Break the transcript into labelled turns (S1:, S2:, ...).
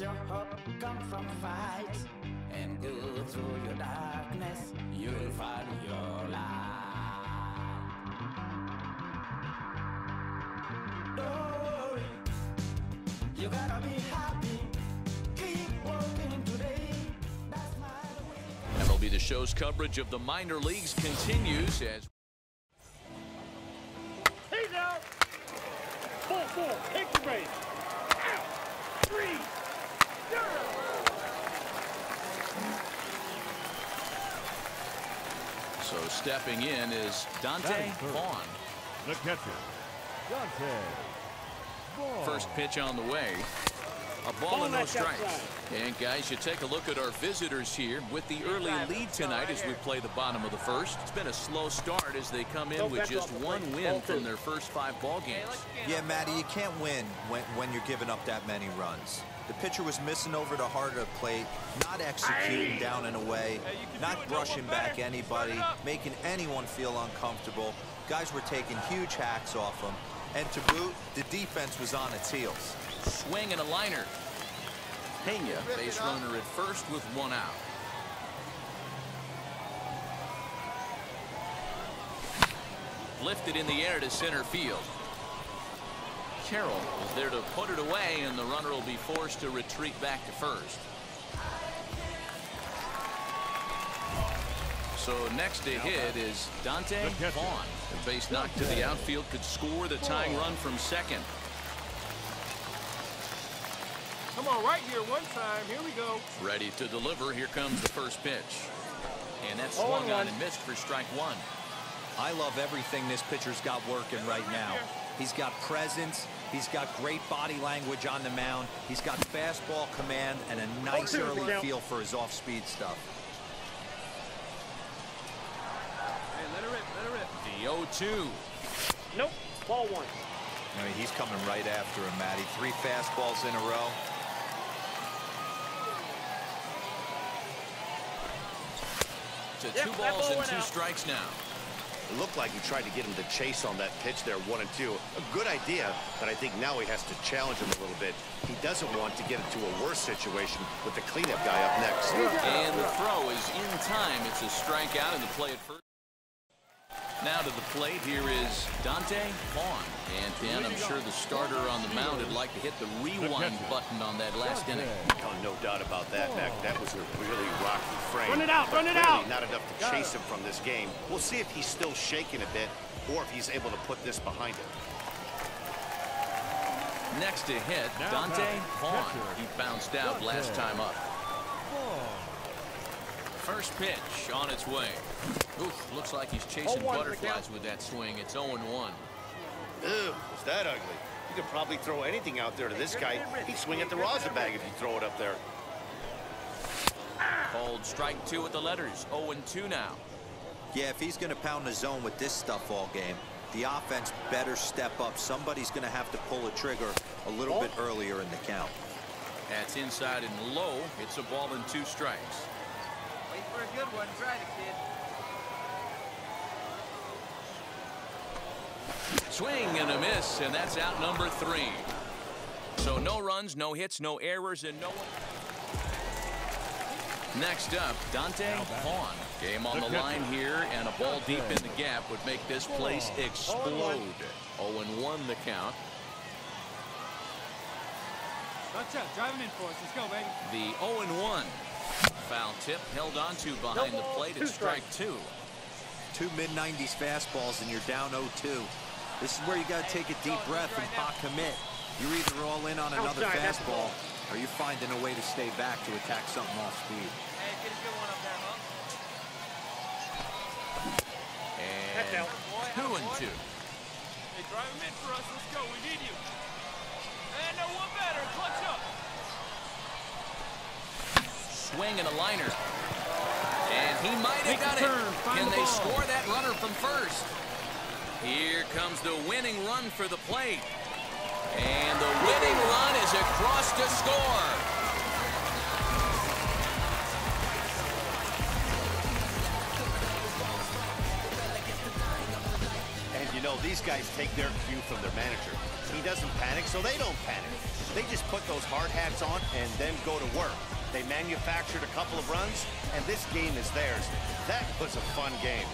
S1: let your hope come from fight and go through your darkness. You'll find your light. Don't worry, you gotta be happy. Keep working today. That's my way.
S2: MLB The Show's coverage of the minor leagues continues as
S3: He's out. Four, four. Take the race.
S2: So stepping in is Dante. Vaughn.
S4: The catcher, Dante Vaughn.
S2: First pitch on the way. A ball
S3: Ball
S2: and no strikes.
S3: outside.
S2: And guys, you take a look at our visitors here with the early lead tonight as we play the bottom of the first. It's been a slow start as they come in with just one win from their first five ball games.
S5: Yeah, Matty, you can't win when, when you're giving up that many runs. The pitcher was missing over the heart of the plate, not executing down and away, not brushing back anybody, making anyone feel uncomfortable. Guys were taking huge hacks off him. And to boot, the defense was on its heels.
S2: Swing and a liner. Pena, base runner at first with one out. Lifted in the air to center field. Carroll is there to put it away, and the runner will be forced to retreat back to first. So next to hit is Dante
S4: The catcher.
S2: Vaughn. The base knock to the outfield could score the tying run from second.
S3: Come on, right here, one time. Here we go.
S2: Ready to deliver. Here comes the first pitch. And that's
S3: Oh,
S2: swung
S3: and
S2: on and missed for strike one.
S5: I love everything this pitcher's got working right now. He's got presence. He's got great body language on the mound. He's got fastball command and a oh, nice
S3: two,
S5: early feel for his off-speed stuff.
S3: Hey, let her rip, let her rip.
S2: The 0-2.
S3: Nope. Ball one.
S5: I mean, he's coming right after him, Matty. Three fastballs in a row.
S2: To
S3: Yep,
S2: two balls
S3: ball
S2: and two
S3: out.
S2: strikes now.
S6: It looked like he tried to get him to chase on that pitch there, one and two. A good idea, but I think now he has to challenge him a little bit. He doesn't want to get into a worse situation with the cleanup guy up next.
S2: And the throw is in time. It's a strikeout and the play at first. Now to the plate, here is Dante Vaughn. And Dan, I'm sure the starter on the mound would like to hit the rewind button on that last inning.
S6: Oh, no doubt about that, Mac. That was a really rocky frame.
S3: Run it out, run it out.
S6: Not enough to chase him from this game. We'll see if he's still shaking a bit or if he's able to put this behind him.
S2: Next to hit, Dante
S4: batting,
S2: Vaughn. He bounced out last time up.
S4: Vaughn.
S2: First pitch on its way. Oof, looks like he's chasing
S3: 0-1 for the
S2: butterflies with that swing. It's 0-1.
S6: Ew, was that ugly? You could probably throw anything out there to this guy. He'd swing at the rosin bag if you throw it up there.
S2: Called strike two with the letters. 0-2 now.
S5: Yeah, if he's going to pound the zone with this stuff all game, the offense better step up. Somebody's going to have to pull a trigger a little bit earlier in the count.
S2: That's inside and low. It's a ball and two strikes.
S7: Wait for a good one. Try it, kid.
S2: Swing and a miss, and that's out number three. So no runs, no hits, no errors, and no one. Next up, Dante Vaughn. Game on the line here, and a ball deep in the gap would make this place explode. 0-1 the count.
S3: Gotcha. Drive him in for us. Let's go, baby.
S2: The 0-1. Foul tip held onto behind the plate at strike two.
S5: Two mid-90s fastballs and you're down 0-2. This is where you got to take a deep breath and pop commit. You're either all in on another
S3: Outside,
S5: fastball or you're finding a way to stay back to attack something off speed.
S7: Hey, get a good one up there, Monk.
S3: That's
S2: And two and two.
S3: Hey, drive him in for us. Let's go. We need you. And no one better. Clutch up.
S2: Swing and a liner. And he might have
S3: Make
S2: got
S3: the
S2: it. Can
S3: the
S2: they
S3: ball.
S2: score that runner from first? Here comes the winning run for the plate. And the winning run is across to score.
S6: And you know, these guys take their cue from their manager. He doesn't panic, so they don't panic. They just put those hard hats on and then go to work. They manufactured a couple of runs, and this game is theirs. That was a fun game.